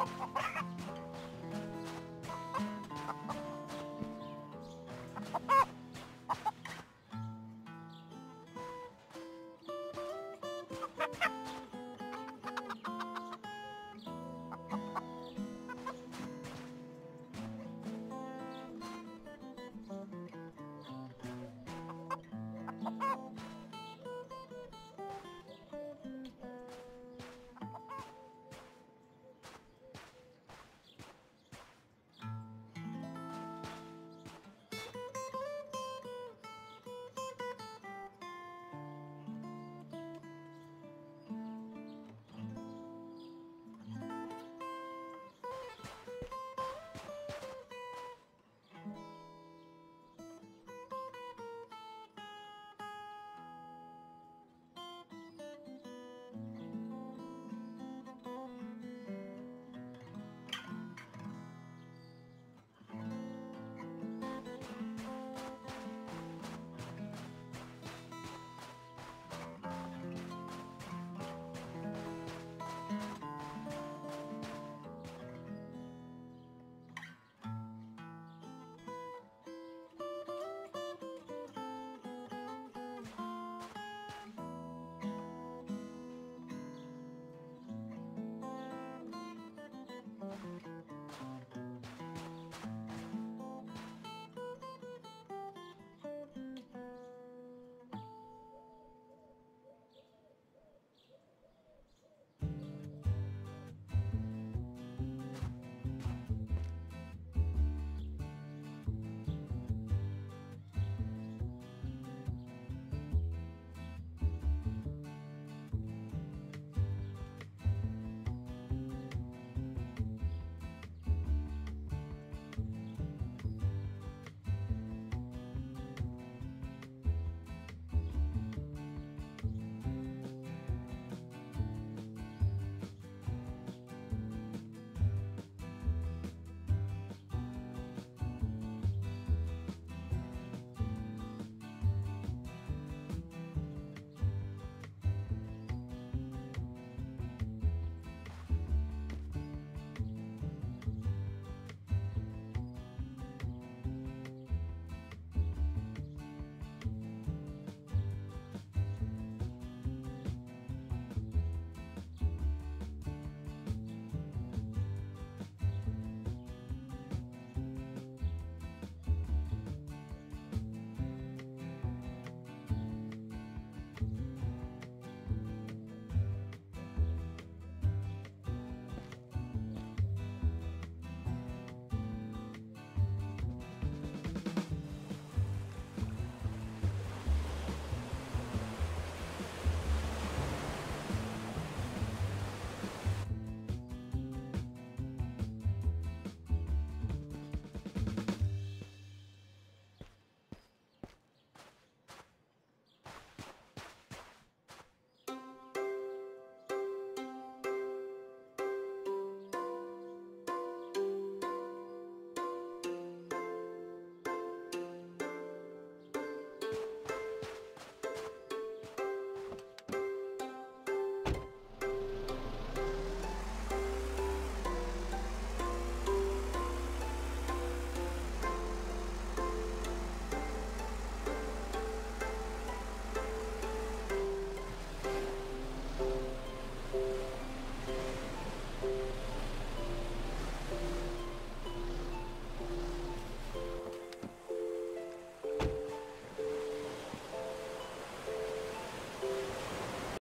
Ha ha ha!